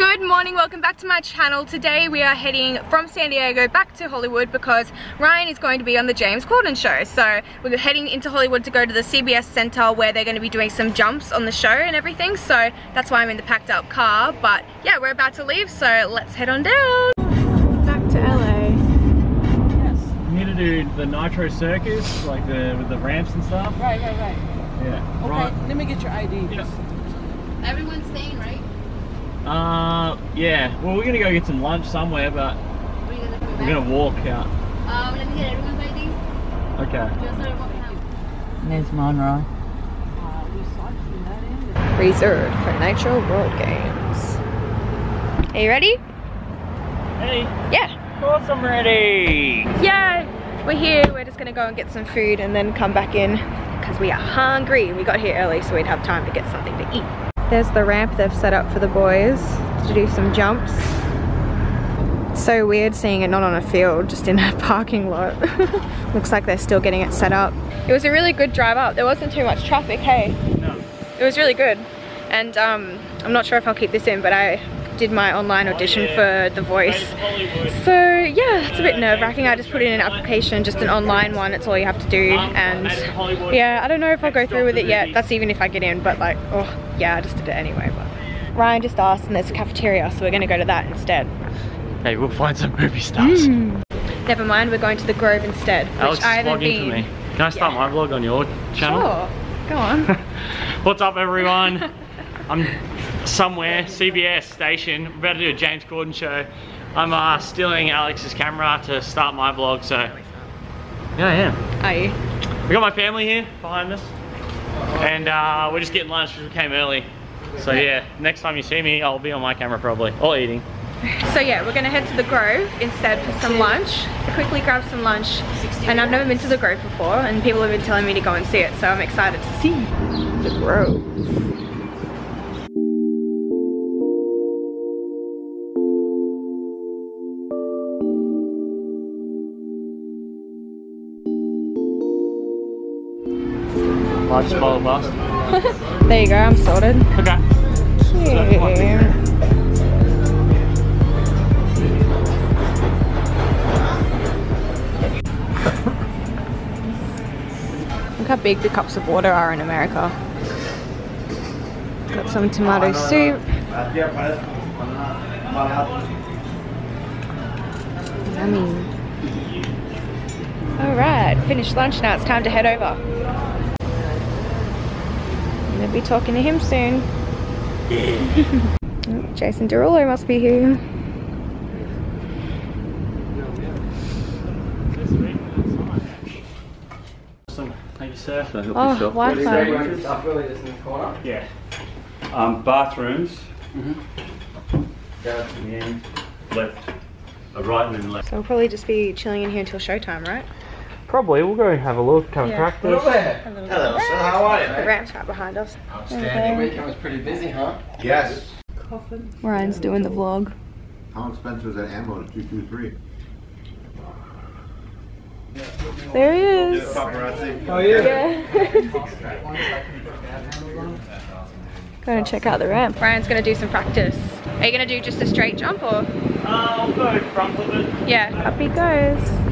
Good morning, welcome back to my channel. Today we are heading from San Diego back to Hollywood because Ryan is going to be on the James Corden show. So we're heading into Hollywood to go to the CBS Center where they're going to be doing some jumps on the show and everything. So that's why I'm in the packed up car. But yeah, we're about to leave, so let's head on down. Back to LA. I'm here to do the Nitro Circus, like the with the ramps and stuff. Right, right, right. Yeah. Okay, Right. let me get your ID. Yeah. Everyone's staying, right? Uh, yeah. Well, we're gonna go get some lunch somewhere, but We're gonna go we're gonna walk out. Um, let me get everyone's ID. Okay. Just so what time. There's Monroe. Reserved for Nitro World Games. Are you ready? Ready? Yeah. Of course I'm ready. Yeah, we're here. We're just gonna go and get some food and then come back in because we are hungry. We got here early so we'd have time to get something to eat. There's the ramp they've set up for the boys to do some jumps. So weird seeing it not on a field, just in a parking lot. Looks like they're still getting it set up. It was a really good drive up. There wasn't too much traffic, hey? No. It was really good. And um, I'm not sure if I'll keep this in, but I did my online audition for The Voice. So yeah, it's a bit nerve wracking. I just put in an application, just an online one. It's all you have to do. And yeah, I don't know if I'll go through with it yet. That's even if I get in, but like, oh yeah, I just did it anyway. But Ryan just asked and there's a cafeteria, so we're gonna go to that instead. Hey, we'll find some movie stars. Hmm. Never mind, we're going to the Grove instead, Alex which I haven't vlogging for me. Can I start Yeah. my vlog on your channel? Sure, go on. What's up, everyone? I'm somewhere, CBS station. We're about to do a James Corden show. I'm uh, stealing Alex's camera to start my vlog, so yeah, I am. Are you? We got my family here behind us, and uh, we're just getting lunch because we came early. So yeah, next time you see me, I'll be on my camera probably, or eating. So yeah, we're gonna head to the Grove instead for some lunch. Quickly grab some lunch. And I've never been to the Grove before and people have been telling me to go and see it, so I'm excited to see the Grove. Large smile bust. There you go, I'm sorted. Okay. Cute. Look how big the cups of water are in America. Got some tomato soup. Yummy. Alright, finished lunch now. It's time to head over. I'm gonna be talking to him soon. Oh, Jason Derulo must be here. Awesome. Thank you, sir. Oh, Wi-Fi. Yeah. Um, bathrooms. Go to the end, left, uh, right and then left. So we'll probably just be chilling in here until showtime, right? Probably. We'll go and have a look, come Yeah. practice. Hello, sir. How are you, The ramp's right behind us. Outstanding. Weekend was pretty busy, huh? Yes. Ryan's doing the vlog. How expensive is that ammo 223? There he is. Paparazzi. Oh, yeah. Yeah. Gonna check out the ramp. Ryan's gonna do some practice. Are you gonna do just a straight jump or? Uh, I'll go front of it. Yeah, up he goes.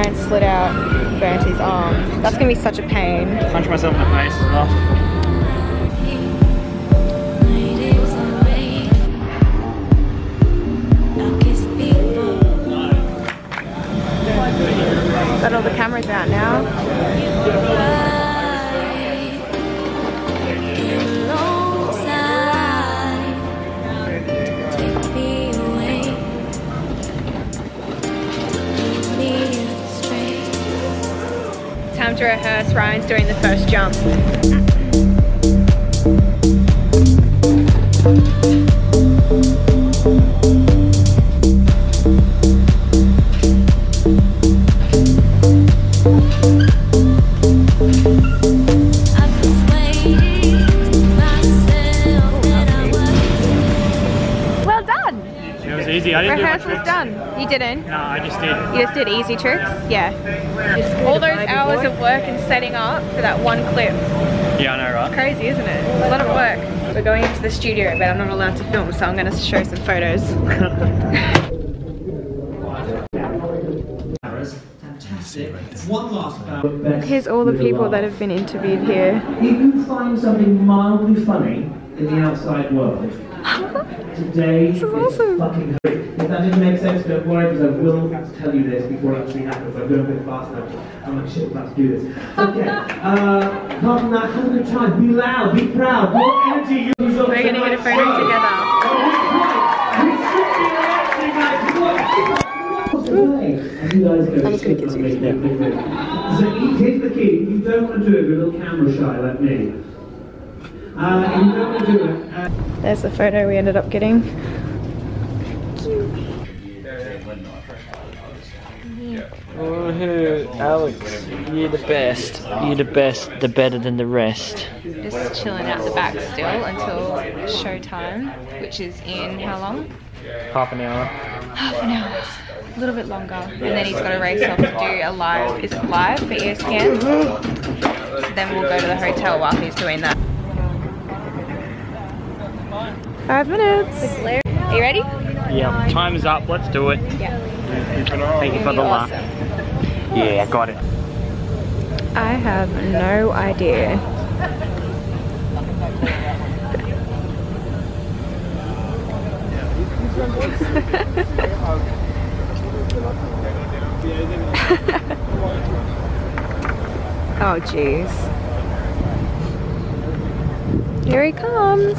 Ryan slid out, burnt his arm. That's gonna be such a pain. Punch myself in the face as well. Got all the cameras out now. Rehearse. Ryan's doing the first jump. Done. You didn't? No, I just did. You just did easy tricks? Yeah. All those hours of work and setting up for that one clip. Yeah, I know, right? Crazy, isn't it? A lot of work. We're going into the studio, but I'm not allowed to film, so I'm gonna show some photos. Fantastic. One last bout. Here's all the people that have been interviewed here. If you find something mildly funny in the outside world, today This is awesome. Fucking great. If that didn't make sense, don't worry, because I will tell you this before it actually happens. I'm going a bit fast now. I'm like, shit, I'm about to do this. Okay, uh, apart from that, have a good time. Be loud, be proud, more energy. Use up We're gonna get a photo together. I'm just gonna kiss you. So here's the key. You don't want to do it with a little camera shy like me. Uh, you don't want to do it. Uh, There's the photo we ended up getting. Alex, you're the best. You're the best, the better than the rest. Just chilling out the back still until showtime, which is in how long? Half an hour. Half an hour. A little bit longer. And then he's got a race off to do a live, is it live for ESPN? So then we'll go to the hotel while he's doing that. Five minutes. Are you ready? Yeah, time is up. Let's do it. Yeah. Thank you for the laugh. Yeah, I got it. I have no idea. oh jeez. Here he comes.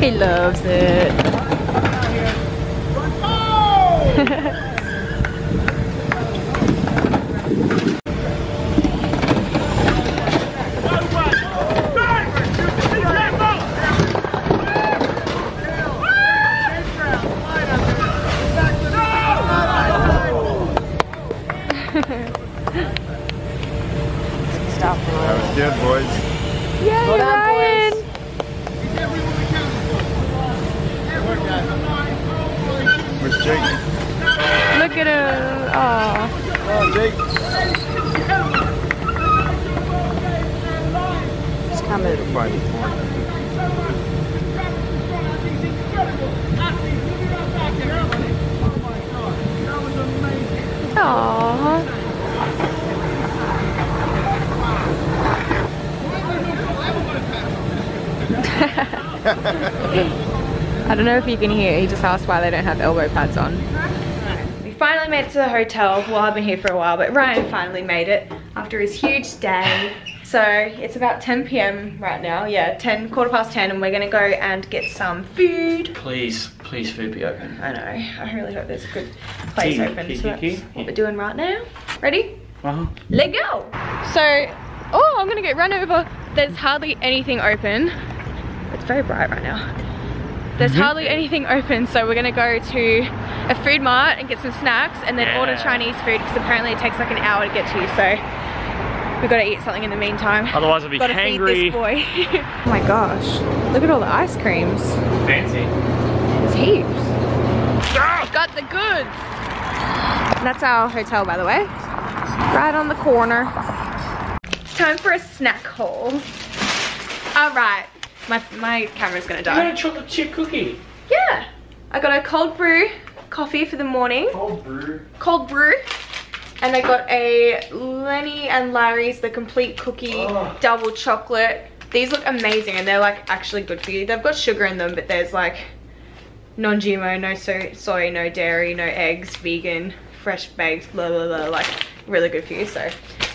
loves it. Jake? Look at him. Oh. Oh, Jake. He's coming. It. Aww. I don't know if you can hear, he just asked why they don't have elbow pads on. We finally made it to the hotel. Well, I've been here for a while, but Ryan finally made it after his huge day. So it's about 10 p.m. right now. Yeah, 10, quarter past 10, and we're gonna go and get some food. Please, please, food be open. I know, I really hope there's a good place Key, open. key, so key, that's key. what we're doing right now. Ready? Uh-huh. Let go! So, oh, I'm gonna get run over. There's hardly anything open. It's very bright right now. There's Mm-hmm. hardly anything open, so we're gonna go to a food mart and get some snacks and then order Chinese food because apparently it takes like an hour to get to. you, So, we've gotta eat something in the meantime. Otherwise, I'll be Gotta feed this boy. oh my gosh, look at all the ice creams. Fancy. There's heaps. Got the goods. That's our hotel, by the way. Right on the corner. It's time for a snack haul. All right, my my camera's gonna die. You got a chocolate chip cookie. Yeah, I got a cold brew coffee for the morning. Cold brew. Cold brew. And I got a Lenny and Larry's the complete cookie Oh. double chocolate. These look amazing and they're like actually good for you. They've got sugar in them, but there's like non-GMO, no so soy, no dairy, no eggs, vegan, fresh baked, blah, blah, blah, like really good for you. So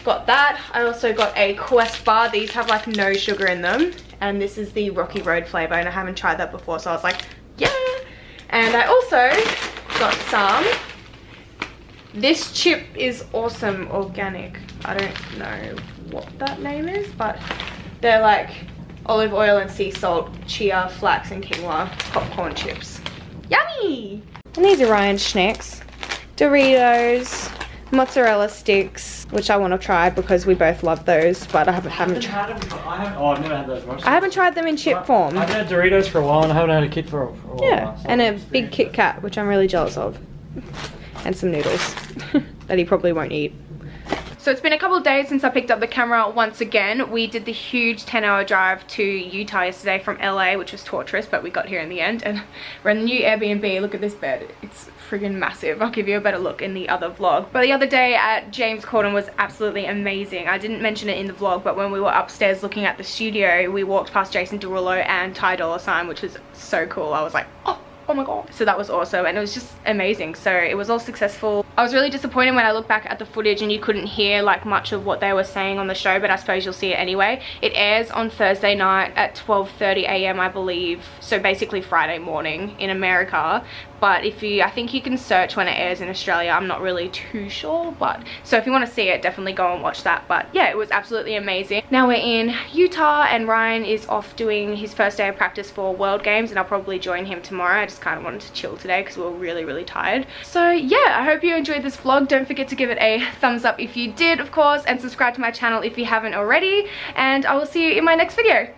got that. I also got a Quest bar. These have like no sugar in them. And this is the Rocky Road flavor and I haven't tried that before. So I was like, yeah. And I also got some. This chip is awesome organic. I don't know what that name is, but they're like olive oil and sea salt, chia, flax, and quinoa popcorn chips. Yummy! And these are Ryan snacks. Doritos, mozzarella sticks, which I want to try because we both love those, but I haven't, haven't tried. them. I haven't. Oh, I've never had those. I haven't tried them in chip form. I've had Doritos for a while, and I haven't had a kit for, for a while. Yeah, so- and a big Kit Kat, which I'm really jealous of. And some noodles that he probably won't eat. So it's been a couple of days since I picked up the camera once again. We did the huge 10 hour drive to Utah yesterday from LA, which was torturous, but we got here in the end. And we're in the new Airbnb. Look at this bed. It's friggin' massive. I'll give you a better look in the other vlog. But the other day at James Corden was absolutely amazing. I didn't mention it in the vlog, but when we were upstairs looking at the studio, we walked past Jason Derulo and Ty Dolla Sign, which was so cool. I was like, oh, oh my god. So that was awesome and it was just amazing. So it was all successful. I was really disappointed when i look back at the footage and you couldn't hear like much of what they were saying on the show but i suppose you'll see it anyway. It airs on thursday night at 12:30 a.m i believe. So basically friday morning in america. But if you i think you can search when it airs in australia. I'm not really too sure but so if you want to see it definitely go and watch that. But yeah it was absolutely amazing. Now we're in utah and ryan is off doing his first day of practice for world games and i'll probably join him tomorrow just kind of wanted to chill today because we are really really tired. So yeah i hope you enjoyed this vlog. Don't forget to give it a thumbs up if you did of course and subscribe to my channel if you haven't already. And i will see you in my next video